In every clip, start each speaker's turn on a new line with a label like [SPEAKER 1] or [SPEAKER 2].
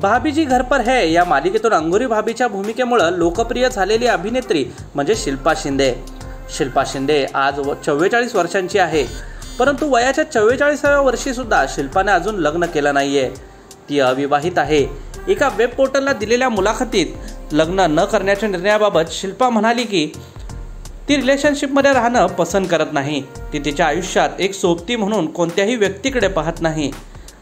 [SPEAKER 1] भाभीजी घर पर है. या मालिकेतून अंगुरी भाभीच्या भूमिकेमुळं लोकप्रिय झालेली अभिनेत्री म्हणजे शिल्पा शिंदे. शिल्पा शिंदे आज चव्वेचाळीस वर्षांची आहे. परंतु वयाच्या चव्वेचाळीसाव्या वर्षी सुद्धा शिल्पाने अजून लग्न केलं नाहीये. ती अविवाहित आहे. एका वेब पोर्टलला दिलेल्या मुलाखतीत लग्न न करण्याच्या निर्णयाबाबत शिल्पा म्हणाली की ती रिलेशनशिपमध्ये राहणं पसंत करत नाही. ती तिच्या आयुष्यात एक सोबती म्हणून कोणत्याही व्यक्तीकडे पाहत नाही.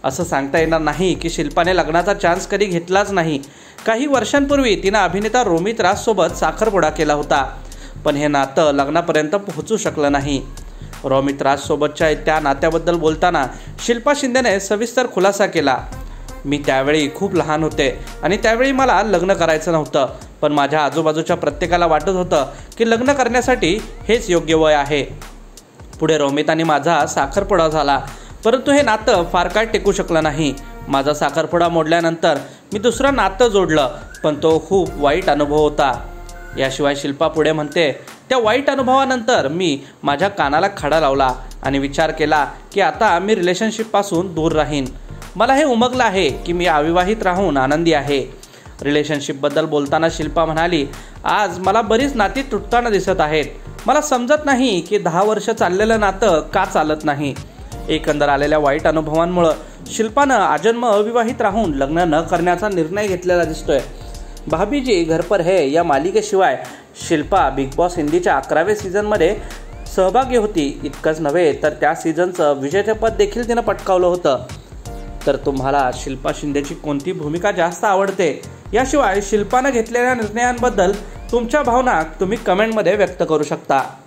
[SPEAKER 1] असं सांगता येणार नाही की शिल्पाने लग्नाचा चान्स कधी घेतलाच नाही. काही वर्षांपूर्वी तिनं अभिनेता रोमित राजसोबत साखरपुडा केला होता. पण हे नातं लग्नापर्यंत पोहोचू शकलं नाही. रोमित राजसोबतच्या त्या नात्याबद्दल बोलताना शिल्पा शिंदेने सविस्तर खुलासा केला. मी त्यावेळी खूप लहान होते आणि त्यावेळी मला लग्न करायचं नव्हतं. पण माझ्या आजूबाजूच्या प्रत्येकाला वाटत होतं की लग्न करण्यासाठी हेच योग्य वय आहे. पुढे रोमित आणि माझा साखरपुडा झाला. परंतु हे नातं फार काळ टिकू शकलं नाही. माझा साखरपुडा मोडल्यानंतर मी दुसरं नातं जोडलं पण तो खूप वाईट अनुभव होता. याशिवाय शिल्पा पुढे म्हणते त्या वाईट अनुभवानंतर मी माझ्या कानाला खडा लावला आणि विचार केला की आता मी रिलेशनशिपपासून दूर राहीन. मला हे उमगलं आहे की मी अविवाहित राहून आनंदी आहे. रिलेशनशिपबद्दल बोलताना शिल्पा म्हणाली आज मला बरीच नाती तुटताना दिसत आहेत. मला समजत नाही की दहा वर्ष चाललेलं नातं का चालत नाही. एकंदर आलेल्या वाईट अनुभवांमुळं शिल्पानं आजन्म अविवाहित राहून लग्न न करण्याचा निर्णय घेतलेला दिसतोय. भाभीजी घरपर हे या मालिकेशिवाय शिल्पा बिग बॉस हिंदीच्या अकराव्या सीझनमध्ये सहभागी होती. इतकंच नव्हे तर त्या सीझनचं विजेतेपद देखील तिनं पटकावलं होतं. तर तुम्हाला शिल्पा शिंदेची कोणती भूमिका जास्त आवडते? याशिवाय शिल्पानं घेतलेल्या निर्णयांबद्दल तुमच्या भावना तुम्ही कमेंटमध्ये व्यक्त करू शकता.